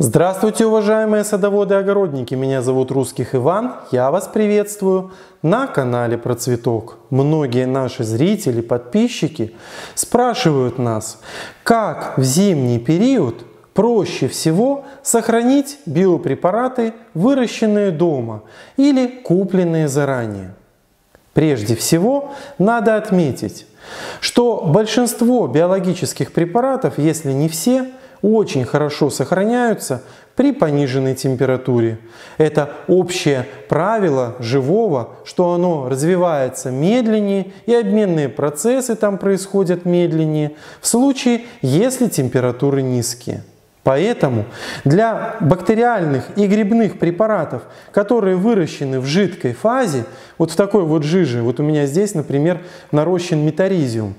Здравствуйте, уважаемые садоводы и огородники! Меня зовут Русских Иван. Я вас приветствую на канале Про Цветок. Многие наши зрители, подписчики спрашивают нас, как в зимний период проще всего сохранить биопрепараты, выращенные дома или купленные заранее. Прежде всего, надо отметить, что большинство биологических препаратов, если не все, очень хорошо сохраняются при пониженной температуре. Это общее правило живого, что оно развивается медленнее и обменные процессы там происходят медленнее в случае, если температуры низкие. Поэтому для бактериальных и грибных препаратов, которые выращены в жидкой фазе, вот в такой вот жиже, вот у меня здесь, например, нарощен метаризиум,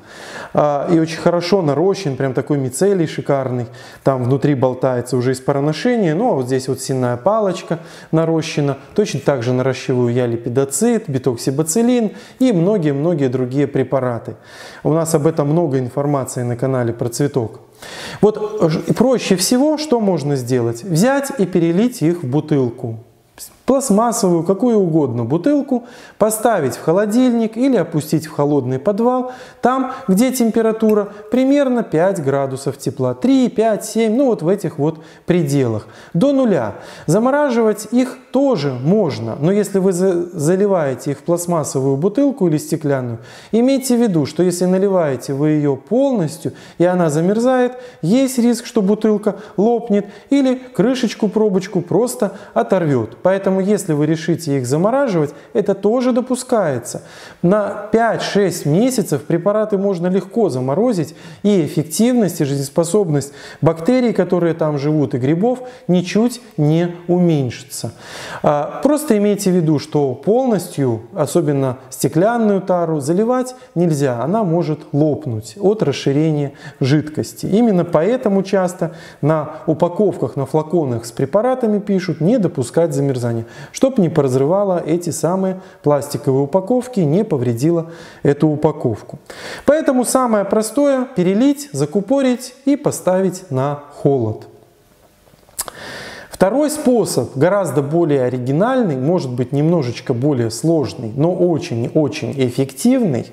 а, и очень хорошо нарощен, прям такой мицелий шикарный, там внутри болтается уже из пароношения, ну а вот здесь вот сенная палочка нарощена, точно так же наращиваю я липидоцит, битоксибацилин и многие-многие другие препараты. У нас об этом много информации на канале про цветок. Вот проще всего, что можно сделать? Взять и перелить их в бутылку пластмассовую, какую угодно бутылку, поставить в холодильник или опустить в холодный подвал, там, где температура примерно 5 градусов тепла, 3, 5, 7, ну вот в этих вот пределах, до нуля. Замораживать их тоже можно, но если вы заливаете их в пластмассовую бутылку или стеклянную, имейте в виду, что если наливаете вы ее полностью и она замерзает, есть риск, что бутылка лопнет или крышечку, пробочку просто оторвет. Поэтому Поэтому если вы решите их замораживать, это тоже допускается. На 5-6 месяцев препараты можно легко заморозить, и эффективность и жизнеспособность бактерий, которые там живут, и грибов ничуть не уменьшится. А, просто имейте в виду, что полностью, особенно стеклянную тару, заливать нельзя. Она может лопнуть от расширения жидкости. Именно поэтому часто на упаковках, на флаконах с препаратами пишут не допускать замерзания чтобы не поразрывало эти самые пластиковые упаковки, не повредило эту упаковку. Поэтому самое простое – перелить, закупорить и поставить на холод. Второй способ, гораздо более оригинальный, может быть немножечко более сложный, но очень-очень эффективный,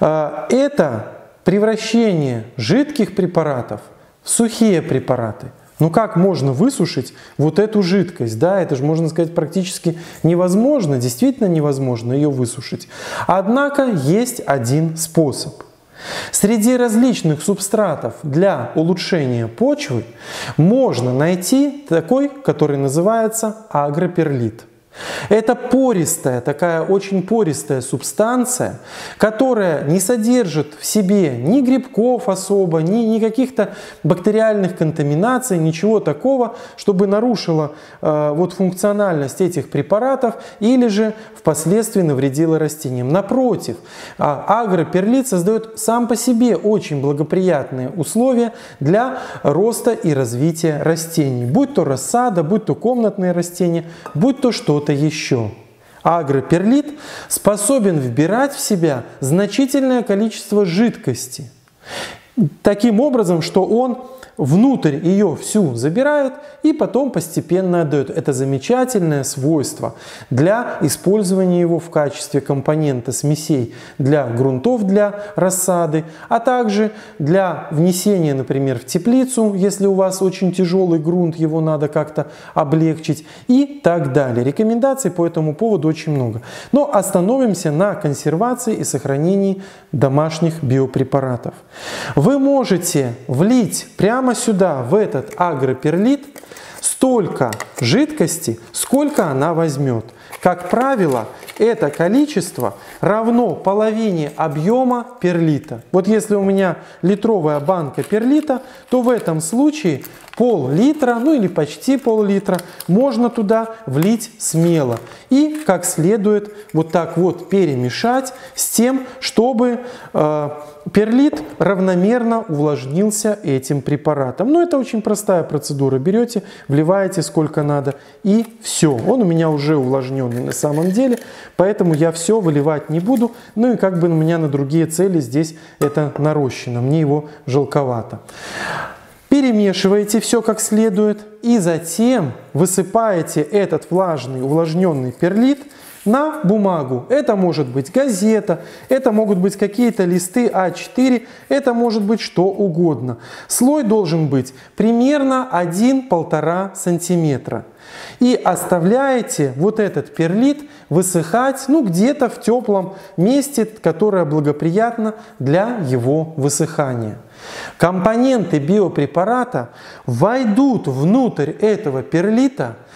э, это превращение жидких препаратов в сухие препараты. Ну как можно высушить вот эту жидкость? Да, это же, можно сказать, практически невозможно, действительно невозможно ее высушить. Однако есть один способ. Среди различных субстратов для улучшения почвы можно найти такой, который называется агроперлит. Это пористая, такая очень пористая субстанция, которая не содержит в себе ни грибков особо, ни, ни каких-то бактериальных контаминаций, ничего такого, чтобы нарушила э, вот функциональность этих препаратов или же впоследствии навредила растениям. Напротив, э, агроперлит создает сам по себе очень благоприятные условия для роста и развития растений, будь то рассада, будь то комнатные растения, будь то что-то что-то еще. Агроперлит способен вбирать в себя значительное количество жидкости. Таким образом, что он внутрь ее всю забирает и потом постепенно отдает. Это замечательное свойство для использования его в качестве компонента смесей для грунтов для рассады, а также для внесения, например, в теплицу, если у вас очень тяжелый грунт, его надо как-то облегчить и так далее. Рекомендаций по этому поводу очень много. Но остановимся на консервации и сохранении домашних биопрепаратов. Вы можете влить прямо сюда, в этот агроперлит, столько жидкости, сколько она возьмет. Как правило, это количество равно половине объема перлита. Вот если у меня литровая банка перлита, то в этом случае пол-литра, ну или почти пол-литра, можно туда влить смело. И как следует вот так вот перемешать с тем, чтобы э, перлит равномерно увлажнился этим препаратом. Ну это очень простая процедура. Берете, вливаете сколько надо и все. Он у меня уже увлажненный на самом деле, поэтому я все выливать не буду. Ну и как бы у меня на другие цели здесь это нарощено. Мне его жалковато. Перемешиваете все как следует и затем высыпаете этот влажный, увлажненный перлит на бумагу. Это может быть газета, это могут быть какие-то листы А4, это может быть что угодно. Слой должен быть примерно 1-1,5 сантиметра. И оставляете вот этот перлит высыхать ну, где-то в теплом месте, которое благоприятно для его высыхания. Компоненты биопрепарата войдут внутрь этого перлита –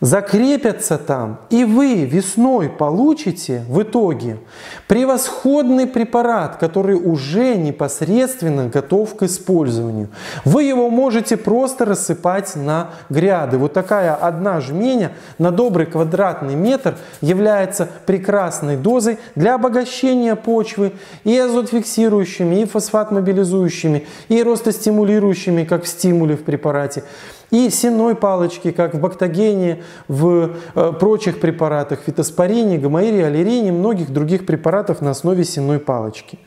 закрепятся там, и вы весной получите в итоге превосходный препарат, который уже непосредственно готов к использованию. Вы его можете просто рассыпать на гряды. Вот такая одна жменя на добрый квадратный метр является прекрасной дозой для обогащения почвы и азотфиксирующими, и фосфат-мобилизующими, и ростостимулирующими, как в стимуле в препарате и сенной палочки, как в бактогене, в э, прочих препаратах, фитоспорине, гомоире, аллерине, многих других препаратов на основе сенной палочки.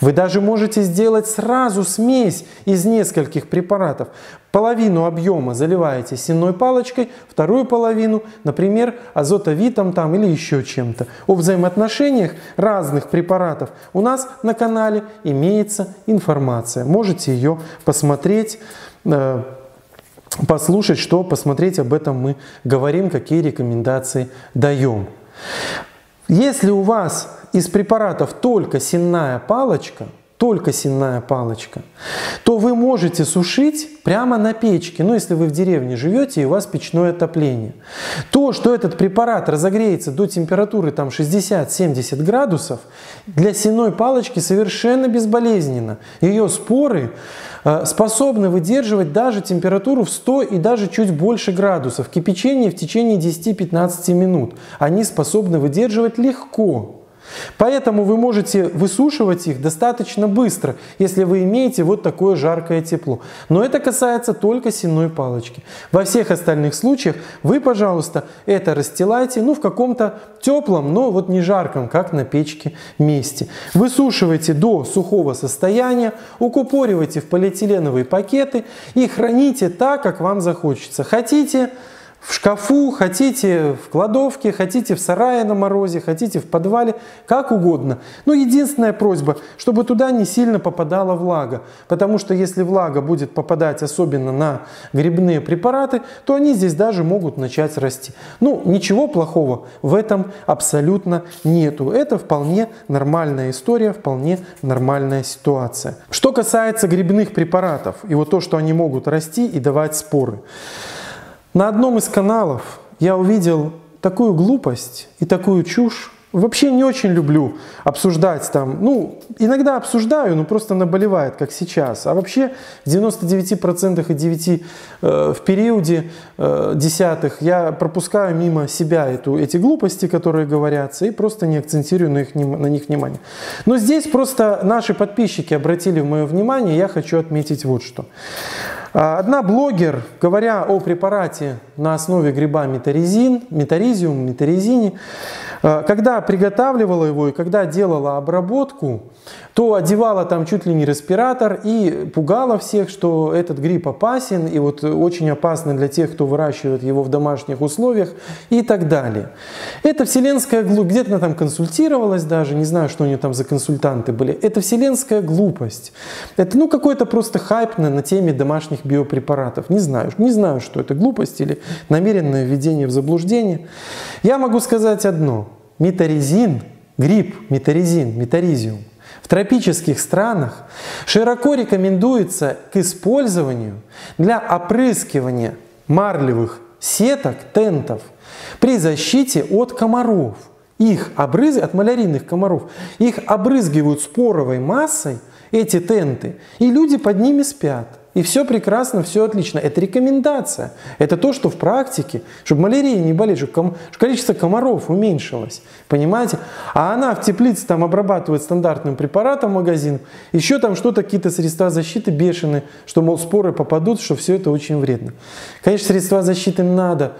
Вы даже можете сделать сразу смесь из нескольких препаратов. Половину объема заливаете сенной палочкой, вторую половину, например, азотовитом там или еще чем-то. О взаимоотношениях разных препаратов у нас на канале имеется информация. Можете ее посмотреть э, послушать, что посмотреть об этом мы говорим, какие рекомендации даем. Если у вас из препаратов только сенная палочка, только сенная палочка, то вы можете сушить прямо на печке. Ну, если вы в деревне живете и у вас печное отопление. То, что этот препарат разогреется до температуры там 60-70 градусов, для сенной палочки совершенно безболезненно. Ее споры Э, способны выдерживать даже температуру в 100 и даже чуть больше градусов. Кипячение в течение 10-15 минут. Они способны выдерживать легко. Поэтому вы можете высушивать их достаточно быстро, если вы имеете вот такое жаркое тепло. Но это касается только сенной палочки. Во всех остальных случаях вы, пожалуйста, это расстилайте ну, в каком-то теплом, но вот не жарком, как на печке месте. Высушивайте до сухого состояния, укупоривайте в полиэтиленовые пакеты и храните так, как вам захочется. Хотите в шкафу, хотите в кладовке, хотите в сарае на морозе, хотите в подвале, как угодно. Но единственная просьба, чтобы туда не сильно попадала влага. Потому что если влага будет попадать особенно на грибные препараты, то они здесь даже могут начать расти. Ну, ничего плохого в этом абсолютно нету. Это вполне нормальная история, вполне нормальная ситуация. Что касается грибных препаратов и вот то, что они могут расти и давать споры. На одном из каналов я увидел такую глупость и такую чушь. Вообще не очень люблю обсуждать там, ну, иногда обсуждаю, но просто наболевает, как сейчас. А вообще в 99% и 9 э, в периоде э, десятых я пропускаю мимо себя эту, эти глупости, которые говорятся, и просто не акцентирую на, их, на них внимание. Но здесь просто наши подписчики обратили мое внимание, я хочу отметить вот что. А, одна блогер, говоря о препарате на основе гриба метаризин, метаризиум, метаризине, когда приготавливала его и когда делала обработку, то одевала там чуть ли не респиратор и пугала всех, что этот гриб опасен и вот очень опасный для тех, кто выращивает его в домашних условиях и так далее. Это вселенская глупость, где-то она там консультировалась даже, не знаю, что у нее там за консультанты были. Это вселенская глупость. Это ну какой-то просто хайп на, на теме домашних биопрепаратов. Не знаю, не знаю, что это глупость или намеренное введение в заблуждение. Я могу сказать одно. Метаризин, гриб, метаризин, метаризиум – в тропических странах широко рекомендуется к использованию для опрыскивания марлевых сеток, тентов при защите от комаров. Их обрыз... от малярийных комаров. Их обрызгивают споровой массой, эти тенты, и люди под ними спят. И все прекрасно, все отлично. Это рекомендация. Это то, что в практике, чтобы малярия не болеть, чтобы, ком... количество комаров уменьшилось. Понимаете? А она в теплице там обрабатывает стандартным препаратом магазин, еще там что-то, какие-то средства защиты бешеные, что, мол, споры попадут, что все это очень вредно. Конечно, средства защиты надо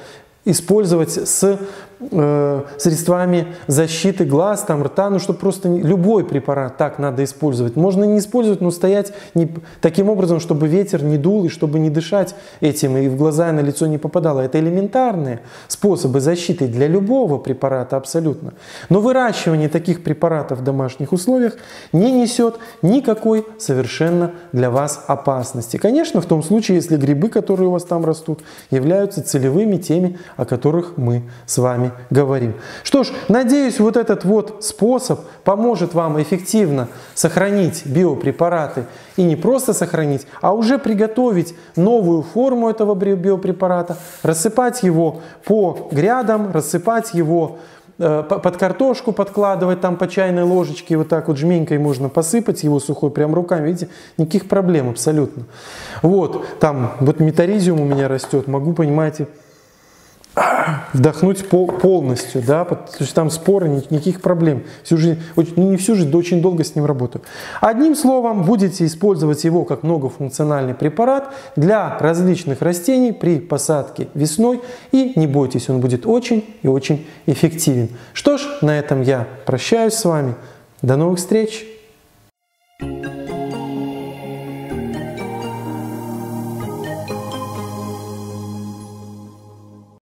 использовать с э, средствами защиты глаз, там, рта, ну, чтобы просто любой препарат так надо использовать. Можно не использовать, но стоять не, таким образом, чтобы ветер не дул и чтобы не дышать этим и в глаза и на лицо не попадало. Это элементарные способы защиты для любого препарата абсолютно. Но выращивание таких препаратов в домашних условиях не несет никакой совершенно для вас опасности. Конечно, в том случае, если грибы, которые у вас там растут, являются целевыми теми, о которых мы с вами говорим. Что ж, надеюсь, вот этот вот способ поможет вам эффективно сохранить биопрепараты и не просто сохранить, а уже приготовить новую форму этого биопрепарата, рассыпать его по грядам, рассыпать его Э, под картошку подкладывать там по чайной ложечке, вот так вот жменькой можно посыпать его сухой прям руками, видите, никаких проблем абсолютно. Вот, там вот метаризиум у меня растет, могу, понимаете, вдохнуть полностью, да, потому что там споры, никаких проблем. Всю жизнь, ну не всю жизнь, да очень долго с ним работаю. Одним словом, будете использовать его как многофункциональный препарат для различных растений при посадке весной. И не бойтесь, он будет очень и очень эффективен. Что ж, на этом я прощаюсь с вами. До новых встреч!